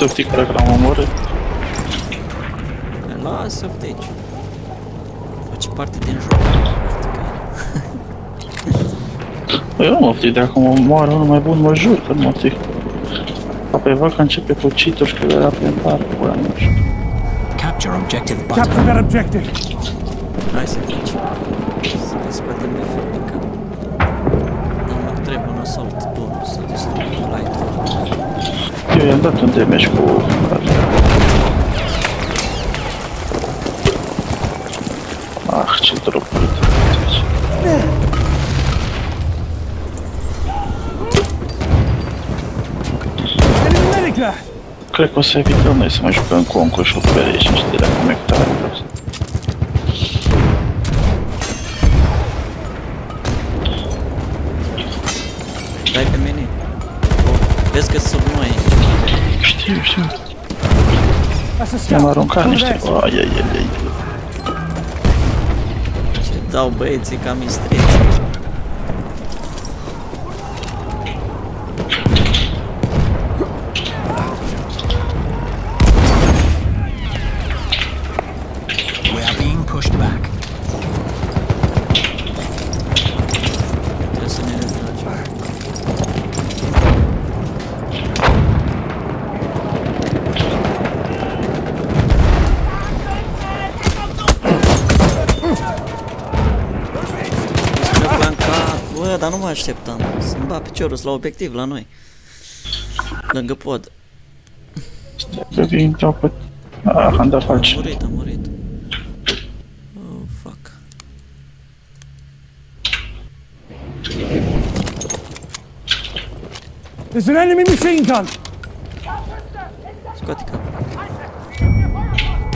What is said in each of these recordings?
softic cred că l-am omorât. Lasă-o de aici. Face parte din joc. Ofticare. Păi eu nu mă ftic, dacă mă omoară unul mai bun, mă jur că nu mă ftic. Apoi văd că începe cu cheat și că era prin par, pula nu știu. Capture objective Capture button. that objective. Hai să faci. Să ne scoatem de fel din cap. Dar mă trebuie un assault bun să distrugă light-ul. Eu i-am dat un damage cu... Ah, ce dropuri. Enemy medic there. Cred că o să evităm noi să mai jucăm Conco și Operation și de Dai pe mine. Oh, vezi că sub noi aici. Știu, știu. That's a scout. Mi-am aruncat Over niște... there. Ai, ai, ai, ai. Ce dau băieții ca mistreți. Dar nu mă așteptam. Să-mi bat piciorul la obiectiv la noi. Lângă pod. Că vin capăt. Ah, am dat A face. murit, a murit. Oh, fuck. There's an enemy machine gun. Scoate cap.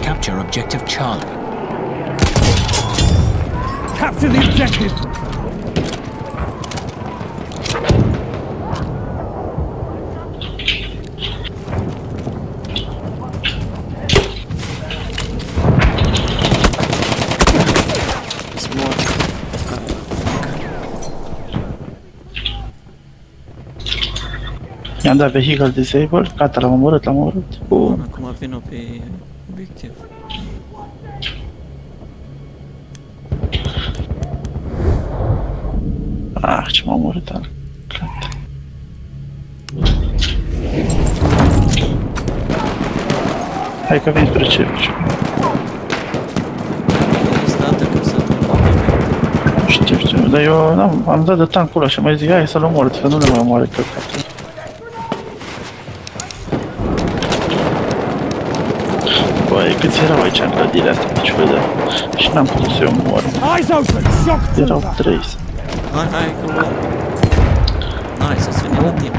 Capture objective Charlie. Capture the objective. Ești mort. I-am dat vehicle disable, gata, l-am omorât, l-am omorât. Bun, Bun. acum vin pe obiectiv. Ah, ce m-a omorât al. Gata. Hai că vin spre ce? Este atât să Știu, știu, dar eu n-am, am dat de tancul ăla și mai zic, hai să-l omor, că nu le mai omoare căcatul. Băi, câți erau aici în clădirea asta, nici vedea. Și n-am putut să-i omor. Eyes open. Shock Erau trooper. trei. Hai, hai, că luăm. Hai, să-ți venim la timp.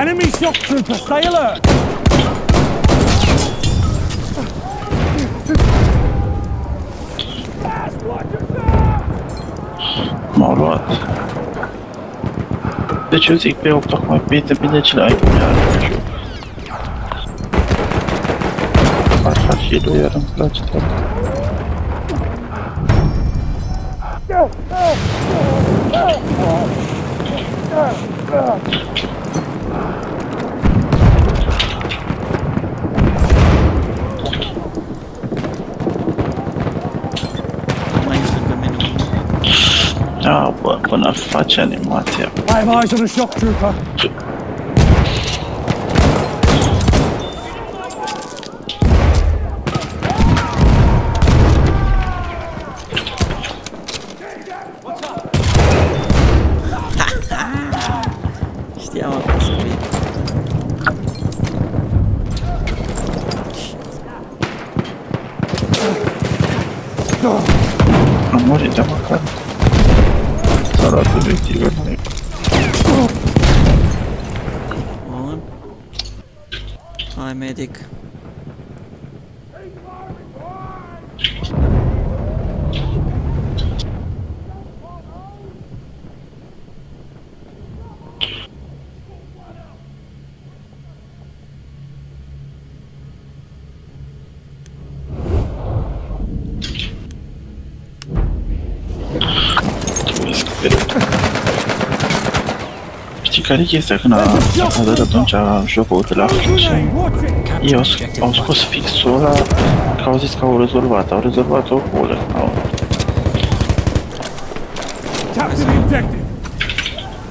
Enemy shock trooper. Stay alert. M-au luat. Deci eu zic pe 8 acum, bine, bine ce l-ai pune iar în joc. Asta și lui iar îmi place tot. Mai ești lângă mine. the hour this week. Non morite bakalım. Sarı bebekçi görmeyi. Oğlum. Ay medik. Care e chestia când a, a dat atunci jocul de la și Grenade, watch it! Capture ei au, objective au scos Butter. fixul ăla că au zis că au rezolvat, au rezolvat o bulă. Au. Capture the objective!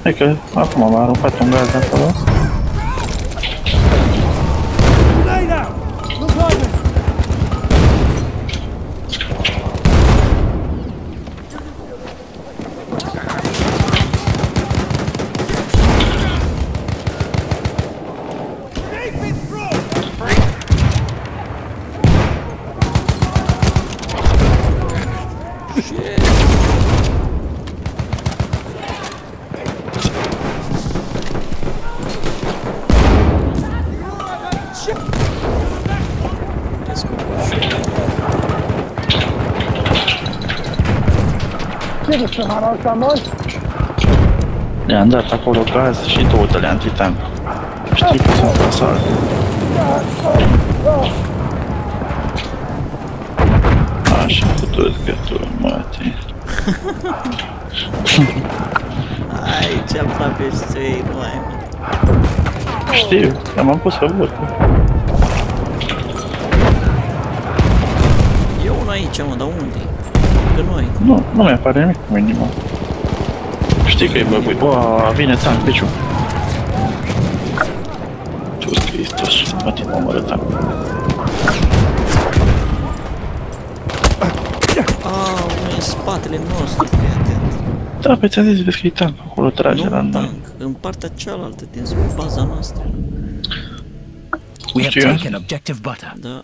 Hai că acum m-a aruncat un gaz de acolo. Le-am dat acolo gaz și două de antitank. Știi că sunt pasat. Așa, cu toți gături, mătii. Aici aproape ești ei, nu ai mă. Știu, că m-am pus să vot. E unul aici, mă, dar unde Că noi. Nu, nu mi apare nimic cu minimă. Știi că e băbui. Oa, vine tank, piciu. Tu Hristos, mă tin omoră tank. Au, nu e în spatele nostru, fii atent. Da, pe ți-am zis, vezi că e tank acolo, trage Nu la un noi. tank, în partea cealaltă din baza noastră. We have Sure. taken objective Butter. Da.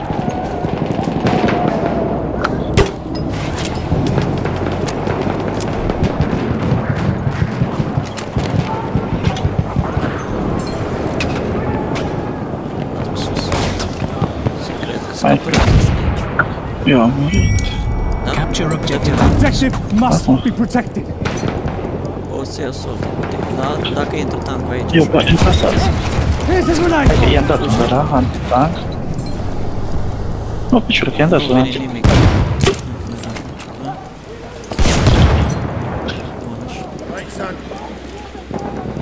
aici. Eu am murit. Da? Capture objective Butter. Objective must be protected. O să iau sold. Da, dacă intru tankul aici. Eu, bă, în pasat. Here's the grenade! I-am dat un ăla, antitank. Nu, piciul, că i-am dat Nu un vine antitank. nimic.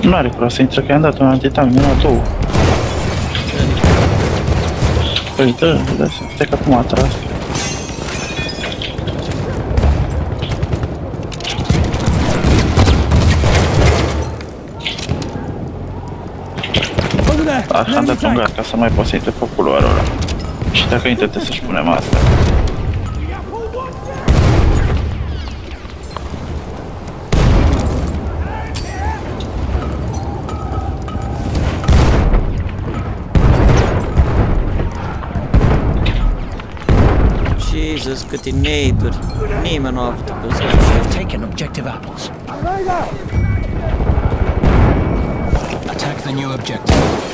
Nu are cum să intre, că i-am dat un antitank, mi-am dat două. Păi, dă, dă, stai că acum a tras. Așa am Enemy dat un tank! gard ca să mai pot să intre pe culoarul ăla. Și dacă intre trebuie să-și punem asta. Jesus, câte nade-uri. Nimeni nu a avut pe să We have taken objective apples. Attack the new objective.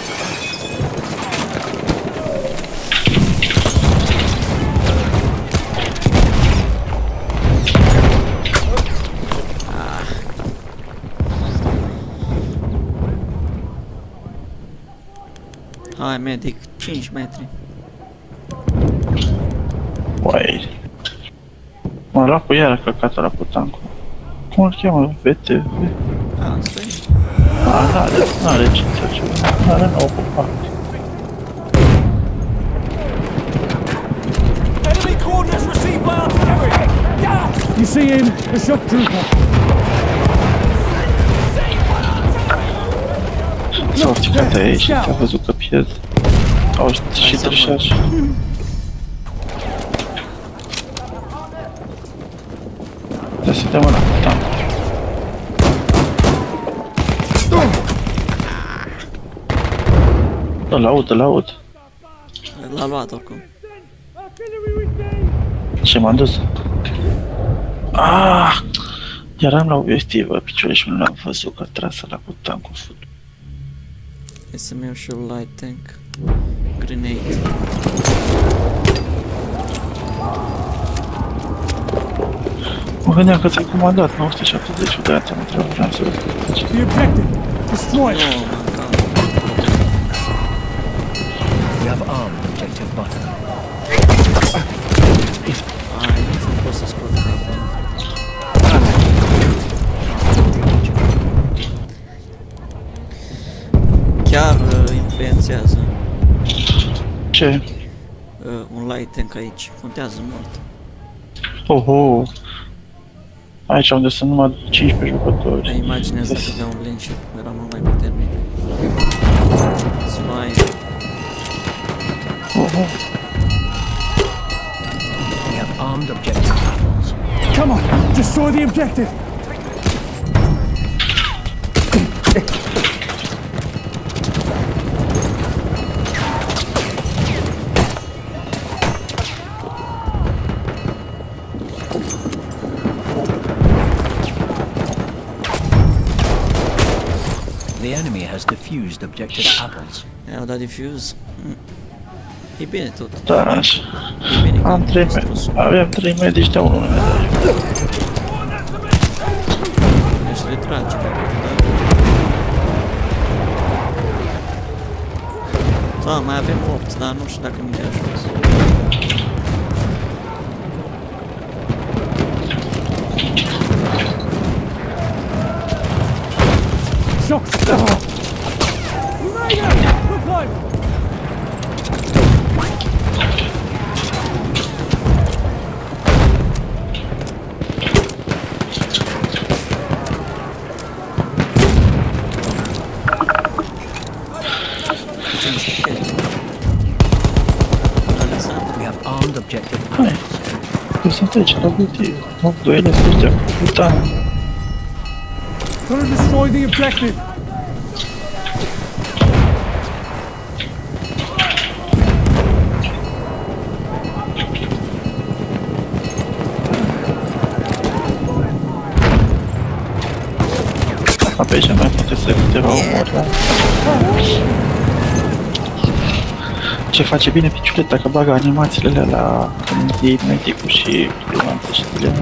Hai, medic, 5 metri. Uai. M-a luat cu iară căcatul ăla cu tancul. Cum îl cheamă? VTV? Asta e. A, n-are, n-are ce să ceva. N-are nou ocupat. Enemy coordinates received by artillery! You see him? The shock trooper! S-au stricat there, aici și a scout. văzut că pierd. Au și să trișași. Da, să dăm ăla, da. Îl aud, îl aud. L-a luat oricum. Ce m-am dus? Ah! Eram la obiectiv, bă, picioare și nu l-am văzut că trasă la cu tancul fut. Hai să-mi iau și eu light tank. Grenade. Mă gândeam că ți-ai comandat 970 de aia ți-am întrebat, vreau să văd. The objective. Destroy it. Nu, mă, ca... We have armed objective butter. Ai, nu pot să scot Chiar uh, influențează Ce? uh, un light tank aici. Contează mult. Oho! Aici unde sunt numai 15 jucători. Ai imaginează că avea un lane ship, era mult mai puternic. Să mai... Oho! We have armed objective apples. Come on, destroy the objective. The enemy has defused objective apples. I-au dat diffuse. Mm. E bine tot. Da, așa. E bine că Am 3 distrus. Aveam 3 medici de unul medaj. Deci retrage dacă da. Da, mai avem 8, dar nu știu dacă mi de ajuns. Shock. You made it. Look like. Ce mi se chiar. Alexandru. We have armed objective Hai, apples. că sunt aici, la obiectiv. Mă, duele sus de puta. Gonna destroy the objective. Pe aici mai poate să câteva omori, da? Ce face bine piciuleta că bagă animațiile alea la când iei medicul și primanță și să le...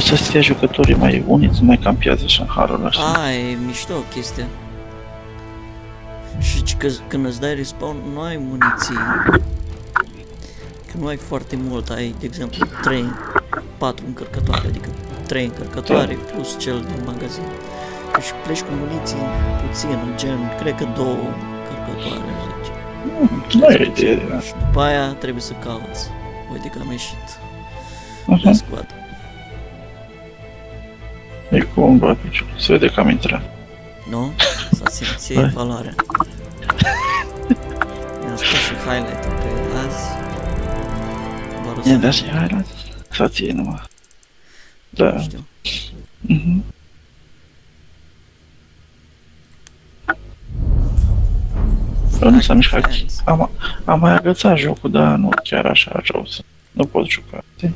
O să fie jucătorii mai uniți, nu mai campează așa în harul ăsta. A, e mișto chestia. Și că, când îți dai respawn, nu ai muniții. Că nu ai foarte mult, ai, de exemplu, 3, 4 încărcătoare, adică 3 încărcătoare plus cel din magazin. Și pleci cu muniții puțin, gen, cred că două încărcătoare, aș zice. Nu e idee, da. Și după aia trebuie să cauți. Uite că am ieșit Aha, de squad. E cum bă piciul. Se vede că am intrat. Nu? S-a simțit Băi. valoarea. Mi-am spus și highlight-ul pe azi. Doar o E, să da și hai la să ție numai. Da. nu știu. Mhm. Eu nu s-a mișcat. Am, am mai agățat jocul, dar nu chiar așa rău să... Nu pot juca. știi?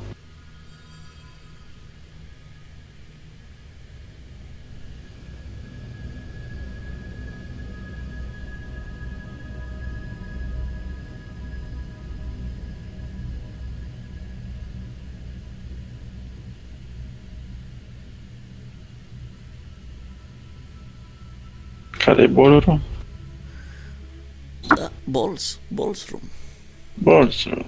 Care e bolul? Da, balls, balls room. Bolsul.